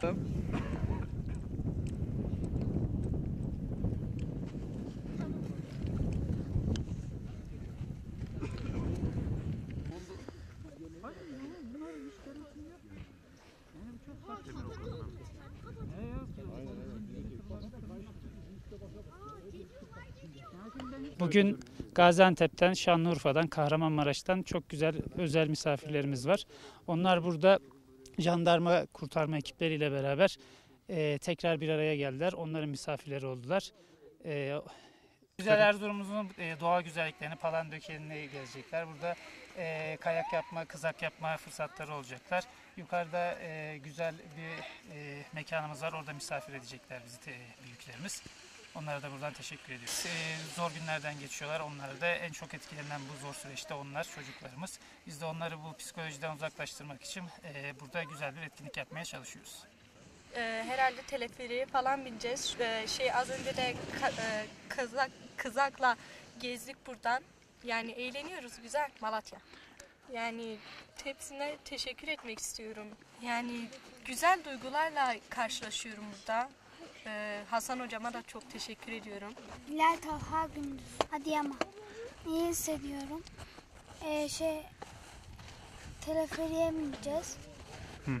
Stop. Bugün Gaziantep'ten, Şanlıurfa'dan, Kahramanmaraş'tan çok güzel özel misafirlerimiz var. Onlar burada jandarma kurtarma ekipleriyle beraber e, tekrar bir araya geldiler. Onların misafirleri oldular. E, Güzel Erzurum'umuzun e, doğa güzelliklerini, Palandöken'ine gelecekler. Burada e, kayak yapma, kızak yapma fırsatları olacaklar. Yukarıda e, güzel bir e, mekanımız var. Orada misafir edecekler bizi te- büyüklerimiz. Onlara da buradan teşekkür ediyoruz. Ee, zor günlerden geçiyorlar. Onlar da en çok etkilenen bu zor süreçte onlar çocuklarımız. Biz de onları bu psikolojiden uzaklaştırmak için e, burada güzel bir etkinlik yapmaya çalışıyoruz. Ee, herhalde teleferiğe falan bineceğiz. Ee, şey az önce de ka- e, kızak kızakla gezdik buradan. Yani eğleniyoruz güzel Malatya. Yani hepsine teşekkür etmek istiyorum. Yani güzel duygularla karşılaşıyorum burada. Ee, Hasan hocama da çok teşekkür ediyorum. Bilal Talha Gündüz. Adıyaman. İyi hissediyorum. Ee, şey teleferiye bineceğiz. Bir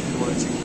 if you wanted to.